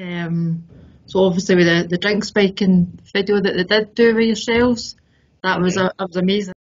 Um, so obviously with the, the drink spiking video that they did do with yourselves, that was a, that was amazing.